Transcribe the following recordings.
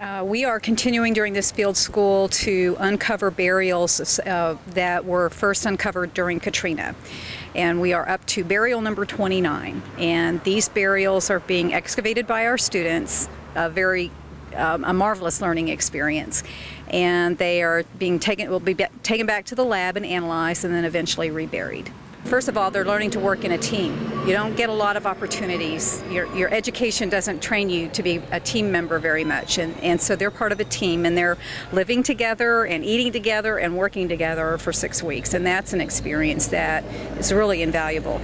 Uh, we are continuing during this field school to uncover burials uh, that were first uncovered during Katrina. And we are up to burial number 29. And these burials are being excavated by our students, a very um, a marvelous learning experience. And they are being taken, will be taken back to the lab and analyzed and then eventually reburied. First of all, they're learning to work in a team. You don't get a lot of opportunities. Your, your education doesn't train you to be a team member very much. And, and so they're part of a team and they're living together and eating together and working together for six weeks. And that's an experience that is really invaluable.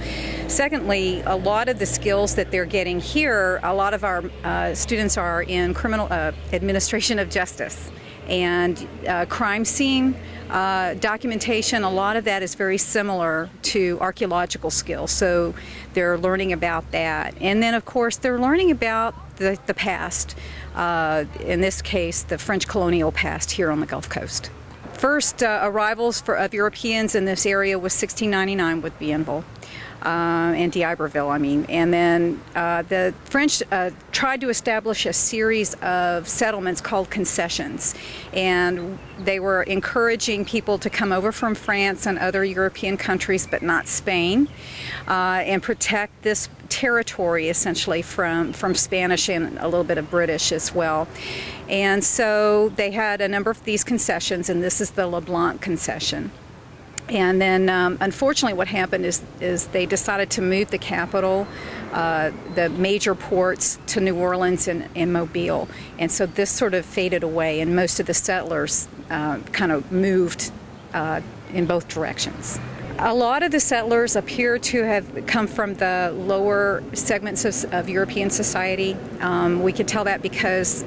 Secondly, a lot of the skills that they're getting here, a lot of our uh, students are in criminal uh, administration of justice and uh, crime scene uh, documentation, a lot of that is very similar to archaeological skills. So they're learning about that. And then, of course, they're learning about the, the past, uh, in this case, the French colonial past here on the Gulf Coast. First uh, arrivals for, of Europeans in this area was 1699 with Bienville uh, and d'Iberville, I mean. And then uh, the French uh, tried to establish a series of settlements called concessions. And they were encouraging people to come over from France and other European countries, but not Spain, uh, and protect this territory essentially from, from Spanish and a little bit of British as well. And so they had a number of these concessions, and this is the LeBlanc concession. And then, um, unfortunately, what happened is is they decided to move the capital, uh, the major ports, to New Orleans and, and, Mobile, and so this sort of faded away, and most of the settlers uh, kind of moved uh, in both directions. A lot of the settlers appear to have come from the lower segments of, of European society. Um, we could tell that because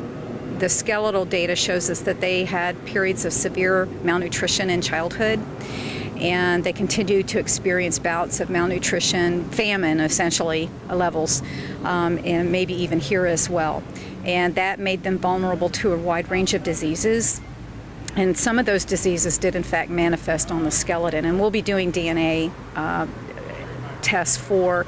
the skeletal data shows us that they had periods of severe malnutrition in childhood and they continue to experience bouts of malnutrition, famine essentially levels, um, and maybe even here as well. And that made them vulnerable to a wide range of diseases. And some of those diseases did, in fact, manifest on the skeleton. And we'll be doing DNA uh, tests for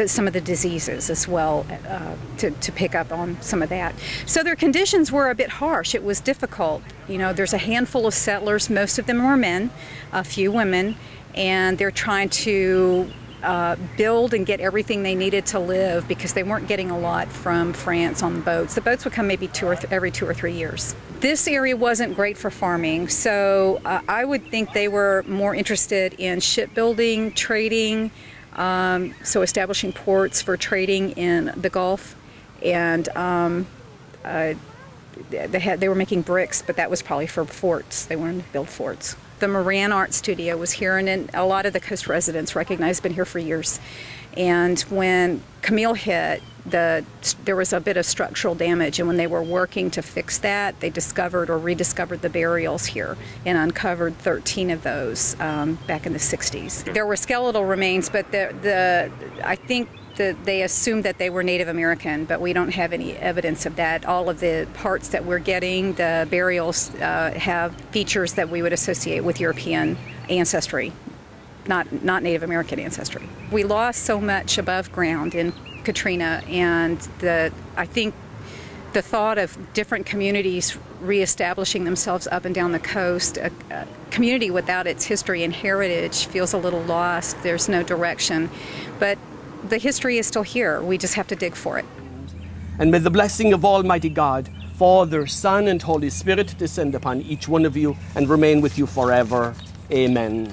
the, some of the diseases as well uh, to, to pick up on some of that. So their conditions were a bit harsh. It was difficult. You know, there's a handful of settlers, most of them were men, a few women, and they're trying to uh, build and get everything they needed to live because they weren't getting a lot from France on the boats. The boats would come maybe two or every two or three years. This area wasn't great for farming, so uh, I would think they were more interested in shipbuilding, trading, um, so establishing ports for trading in the Gulf, and um, uh, they had they were making bricks, but that was probably for forts. They wanted to build forts. The Moran Art Studio was here, and a lot of the coast residents recognize been here for years. And when Camille hit, the there was a bit of structural damage, and when they were working to fix that, they discovered or rediscovered the burials here and uncovered 13 of those um, back in the 60s. There were skeletal remains, but the the I think that they assumed that they were Native American, but we don't have any evidence of that. All of the parts that we're getting, the burials, uh, have features that we would associate with European ancestry, not not Native American ancestry. We lost so much above ground in Katrina, and the I think the thought of different communities reestablishing themselves up and down the coast, a, a, community without its history and heritage feels a little lost. There's no direction, but the history is still here. We just have to dig for it. And may the blessing of Almighty God, Father, Son, and Holy Spirit descend upon each one of you and remain with you forever. Amen.